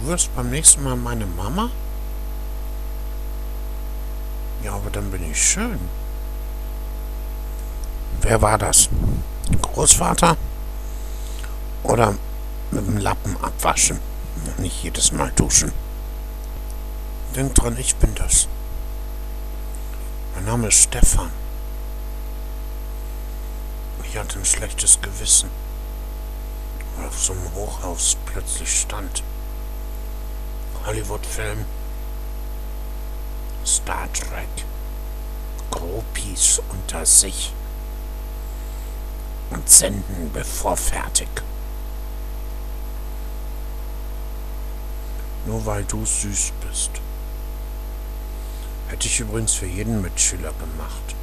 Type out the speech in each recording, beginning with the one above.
Du wirst beim nächsten Mal meine Mama? Ja, aber dann bin ich schön. Wer war das? Großvater? Oder mit dem Lappen abwaschen? Nicht jedes Mal duschen. Denk dran, ich bin das. Mein Name ist Stefan. Ich hatte ein schlechtes Gewissen, weil auf so einem Hochhaus plötzlich stand. Hollywood-Film, Star Trek, Groupies unter sich und senden bevor fertig. Nur weil du süß bist. Hätte ich übrigens für jeden Mitschüler gemacht.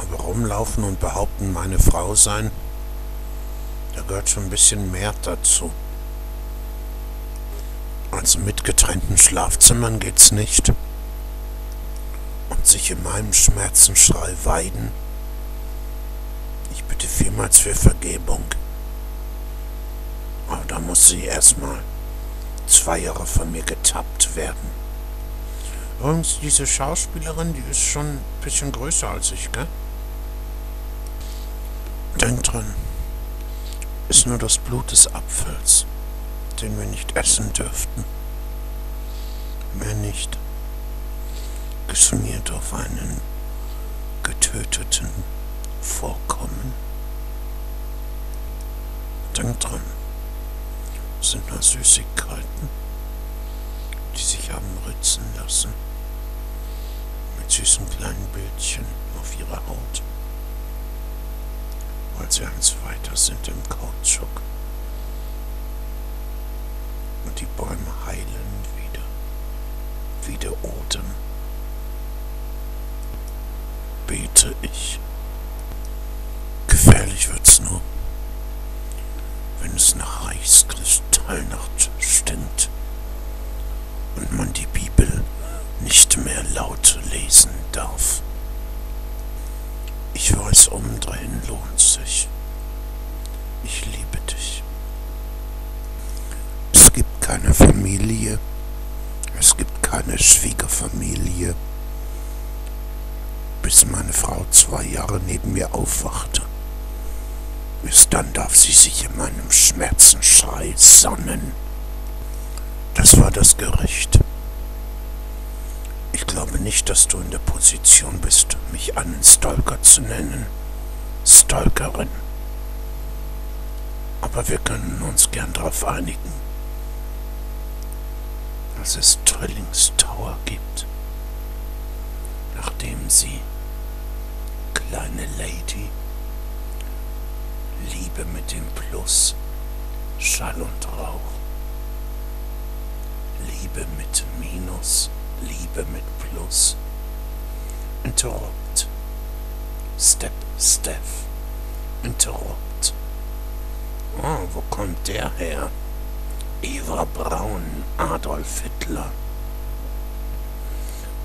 Aber rumlaufen und behaupten, meine Frau sein, da gehört schon ein bisschen mehr dazu. Also mit getrennten Schlafzimmern geht's nicht. Und sich in meinem Schmerzenschrei weiden. Ich bitte vielmals für Vergebung. Aber da muss sie erstmal zwei Jahre von mir getappt werden. Übrigens, diese Schauspielerin, die ist schon ein bisschen größer als ich, gell? Denk dran, ist nur das Blut des Apfels, den wir nicht essen dürften. Mehr nicht. Geschmiert auf einen getöteten Vorkommen. Denk dran, sind nur Süßigkeiten, die sich haben ritzen lassen mit süßen kleinen Bildchen auf ihrer Haut, weil sie eins weiter sind im Kautschuk. Und die Bäume heilen wieder, wie der Odem. Bete ich. Gefährlich wird's nur, wenn es nach Reichskristallnacht stinkt und man die Bibel nicht mehr laut lesen darf. Ich weiß, umdrehen lohnt sich. Keine Familie. Es gibt keine Schwiegerfamilie. Bis meine Frau zwei Jahre neben mir aufwachte. Bis dann darf sie sich in meinem Schmerzenschrei sonnen. Das war das Gericht. Ich glaube nicht, dass du in der Position bist, mich einen Stalker zu nennen. Stalkerin. Aber wir können uns gern darauf einigen, dass es Trillings Tower gibt, nachdem sie, kleine Lady, Liebe mit dem Plus, Schall und Rauch, Liebe mit Minus, Liebe mit Plus. Interrupt. Step, Steph. Interrupt. Oh, wo kommt der her? Eva Braun, Hitler.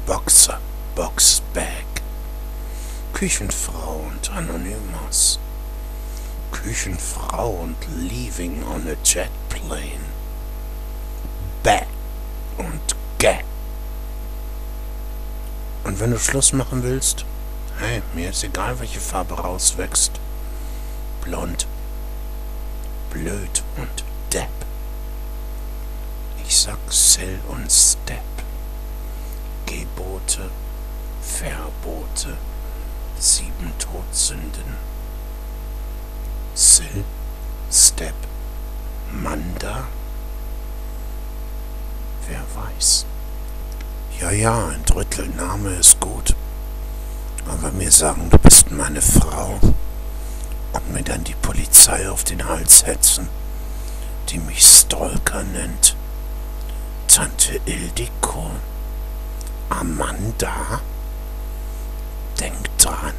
Boxer, Boxbag. Küchenfrau und Anonymous. Küchenfrau und Leaving on a Jet Plane. Back und Gag. Und wenn du Schluss machen willst, hey, mir ist egal, welche Farbe rauswächst. Blond, blöd und Cell und Step. Gebote, Verbote, sieben Todsünden. Cell, Step, Manda. Wer weiß. Ja, ja, ein Drittel Name ist gut. Aber mir sagen, du bist meine Frau und mir dann die Polizei auf den Hals hetzen, die mich Stalker nennt. Tante Ildiko, Amanda, denk dran.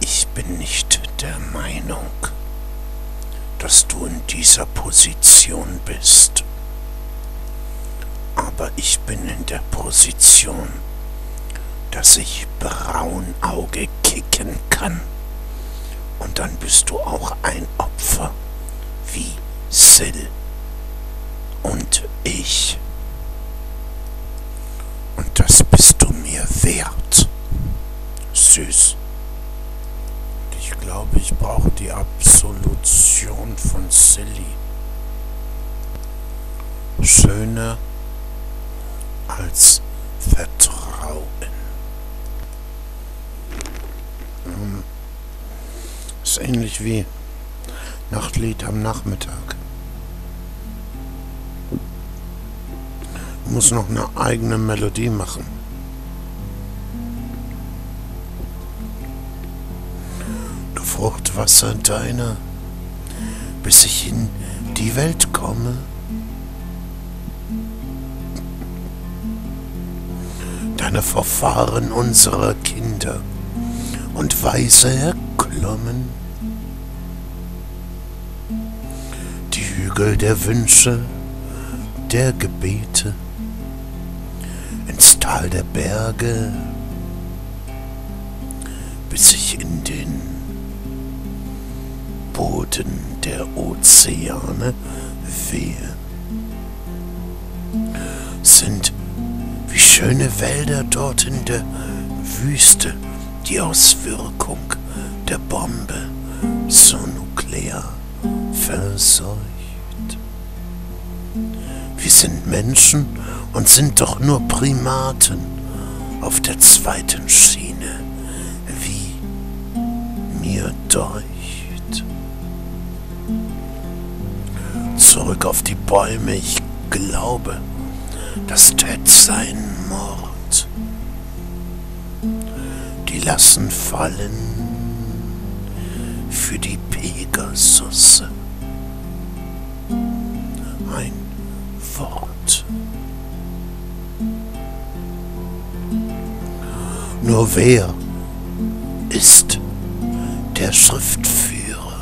Ich bin nicht der Meinung, dass du in dieser Position bist aber ich bin in der Position, dass ich Braunauge kicken kann. Und dann bist du auch ein Opfer, wie Sil und ich. Und das bist du mir wert. Süß. Ich glaube, ich brauche die Absolution von Silly. Schöner als Vertrauen. Hm. Ist ähnlich wie Nachtlied am Nachmittag. Muss noch eine eigene Melodie machen. Du Fruchtwasser deiner, bis ich in die Welt komme. Deine Vorfahren unserer Kinder und weise erklommen. Hügel der Wünsche, der Gebete, Tal der Berge, bis ich in den Boden der Ozeane wehe, sind wie schöne Wälder dort in der Wüste die Auswirkung der Bombe so nuklear verseucht. Sind Menschen und sind doch nur Primaten auf der zweiten Schiene, wie mir deucht. Zurück auf die Bäume, ich glaube, das tät sein Mord. Die lassen fallen für die Pegasusse. Ein Wort. Nur wer ist der Schriftführer?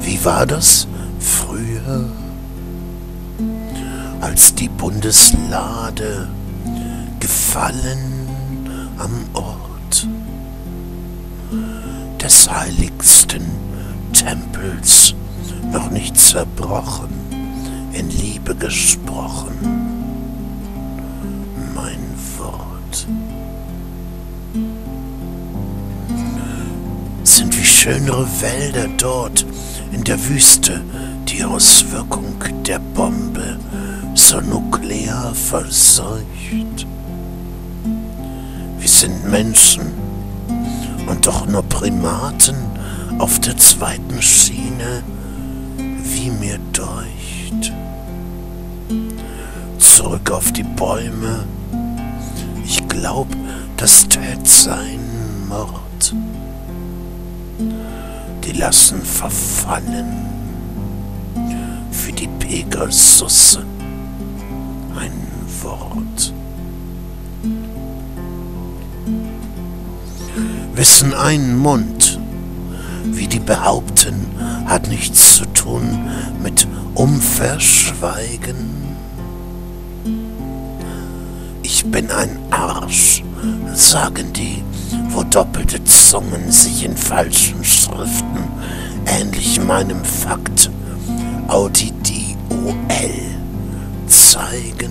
Wie war das früher, als die Bundeslade gefallen am Ort des heiligsten Tempels noch nicht zerbrochen, in Liebe gesprochen. Mein Wort. Sind wie schönere Wälder dort in der Wüste die Auswirkung der Bombe so nuklear verseucht. Wir sind Menschen und doch nur Primaten auf der zweiten Schiene, wie mir deucht. Zurück auf die Bäume, ich glaub, das tät sein Mord. Die lassen verfallen für die Pegasusse ein Wort. Wissen einen Mund, wie die behaupten, hat nichts zu tun mit Umverschweigen. Ich bin ein Arsch, sagen die, wo doppelte Zungen sich in falschen Schriften, ähnlich meinem Fakt, Audi-D-O-L, zeigen.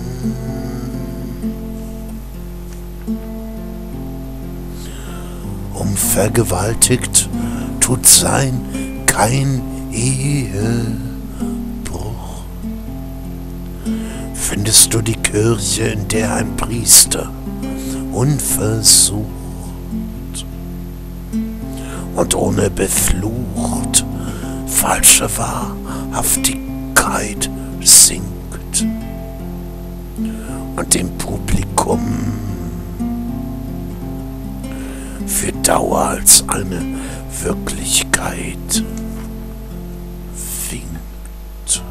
Um vergewaltigt tut sein kein Ehebruch. Findest du die Kirche, in der ein Priester unversucht und ohne beflucht falsche Wahrhaftigkeit singt und dem Publikum für Dauer als eine Wirklichkeit winkt.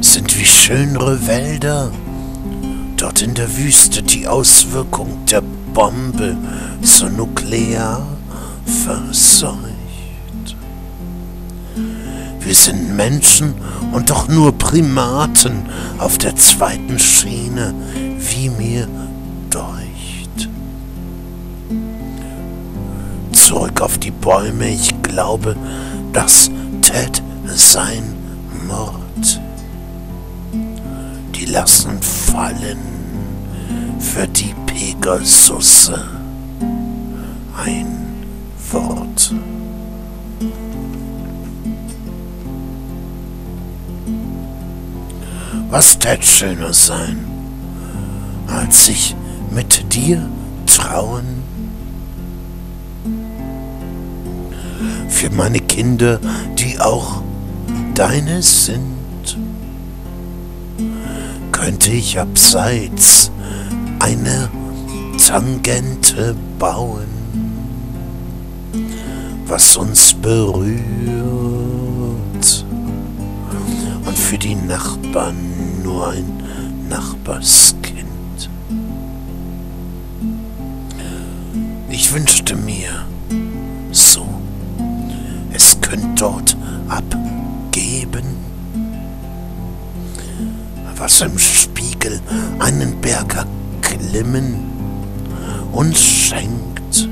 Sind wie schönere Wälder, dort in der Wüste die Auswirkung der Bombe so nuklear verseucht. Wir sind Menschen und doch nur Primaten auf der zweiten Schiene, wie mir Zurück auf die Bäume, ich glaube, dass Ted sein Mord. Die lassen fallen für die Pegasusse ein Wort. Was tät schöner sein, als sich mit dir trauen? Für meine Kinder, die auch deine sind, könnte ich abseits eine Tangente bauen, was uns berührt und für die Nachbarn nur ein Nachbarskind. Ich wünschte mir könnte dort abgeben, was im Spiegel einen Berg erklimmen uns schenkt,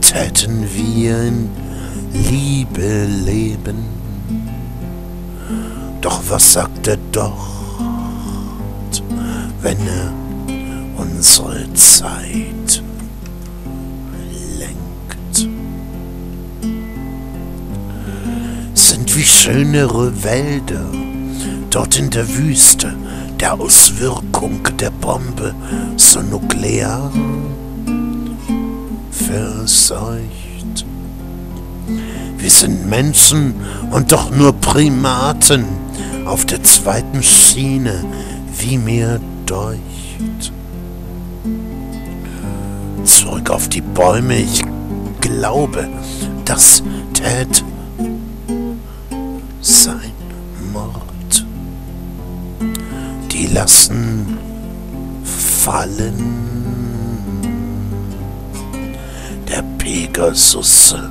täten wir in Liebe leben. Doch was sagt er doch, wenn er unsere Zeit wie schönere Wälder dort in der Wüste der Auswirkung der Bombe so nuklear verseucht. Wir sind Menschen und doch nur Primaten auf der zweiten Schiene, wie mir deucht. Zurück auf die Bäume, ich glaube, das tät sein Mord. Die lassen fallen der Pegasusse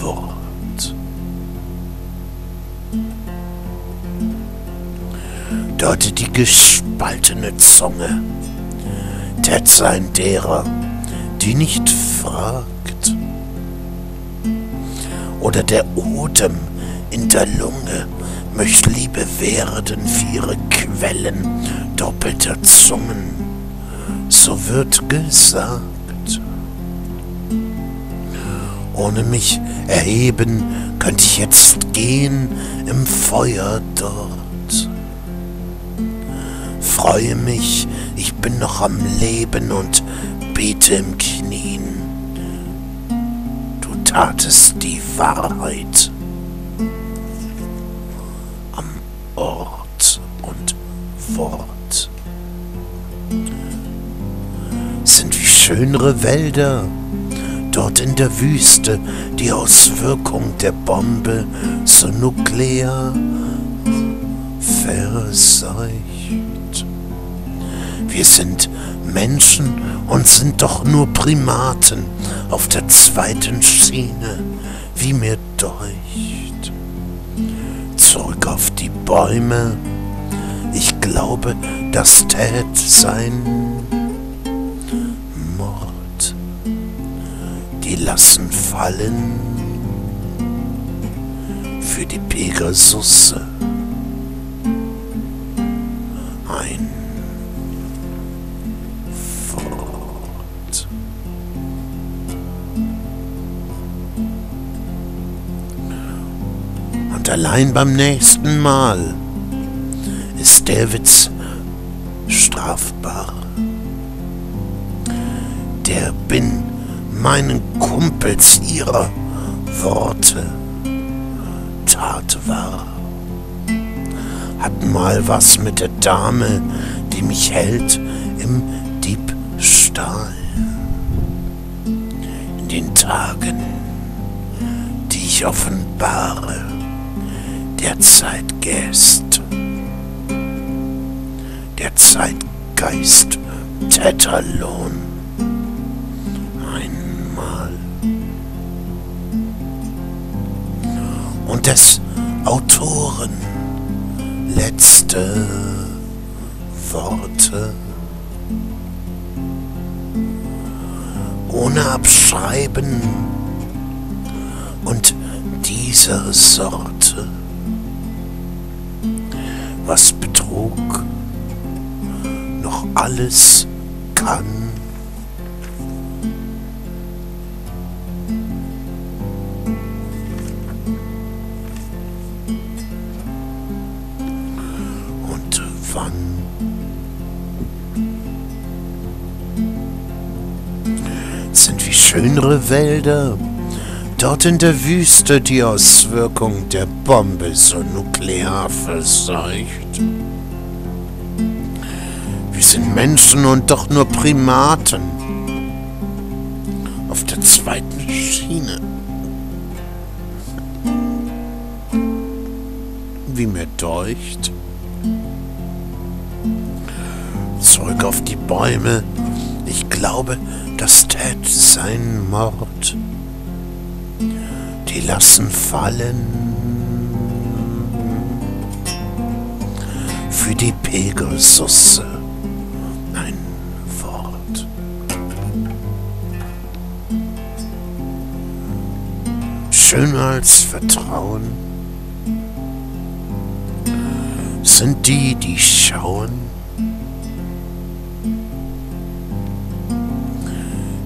Wort. Dort die gespaltene Zunge, tät sein derer, die nicht fragt. Oder der Odem in der Lunge möcht Liebe werden wie ihre Quellen doppelter Zungen. So wird gesagt. Ohne mich erheben könnt ich jetzt gehen im Feuer dort. Freue mich, ich bin noch am Leben und bete im Knien. Du tatest die Wahrheit Wort. Sind wie schönere Wälder dort in der Wüste die Auswirkung der Bombe so nuklear verseucht. Wir sind Menschen und sind doch nur Primaten auf der zweiten Schiene, wie mir deucht. Zurück auf die Bäume, ich glaube, das tät sein Mord. Die lassen fallen für die Pegasusse ein Wort. Und allein beim nächsten Mal ist der Witz strafbar. Der bin meinen Kumpels ihrer Worte Tat war. Hat mal was mit der Dame, die mich hält im Diebstahl. In den Tagen, die ich offenbare, der Zeitgeist, der Zeitgeist Tetalon. Einmal. Und des Autoren letzte Worte. Ohne Abschreiben. Und dieser Sorte, was Betrug alles kann. Und wann sind wie schönere Wälder dort in der Wüste die Auswirkung der Bombe so nuklear verseucht. Sind Menschen und doch nur Primaten. Auf der zweiten Schiene. Wie mir deucht. Zurück auf die Bäume. Ich glaube, das tät sein Mord. Die lassen fallen für die Pegasusse Schöner als Vertrauen. Sind die, die schauen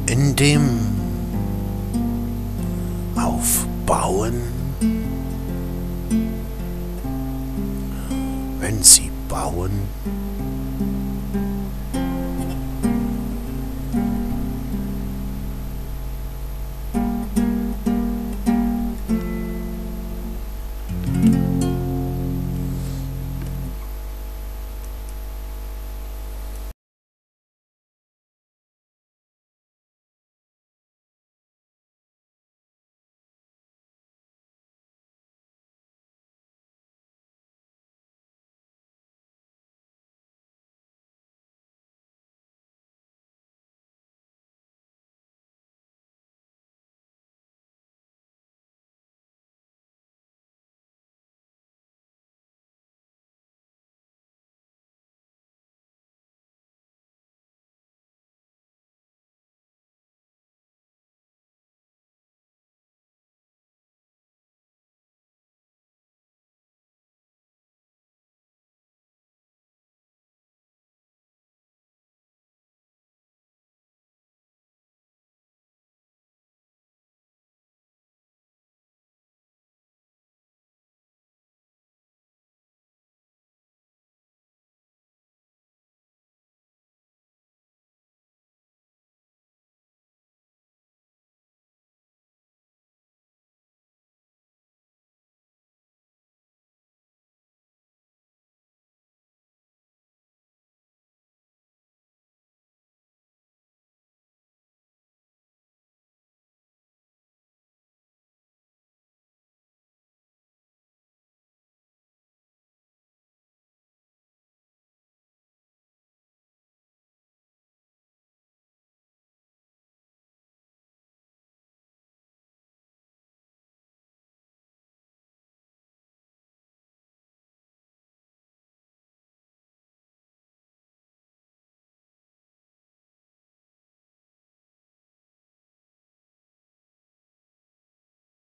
in dem Aufbauen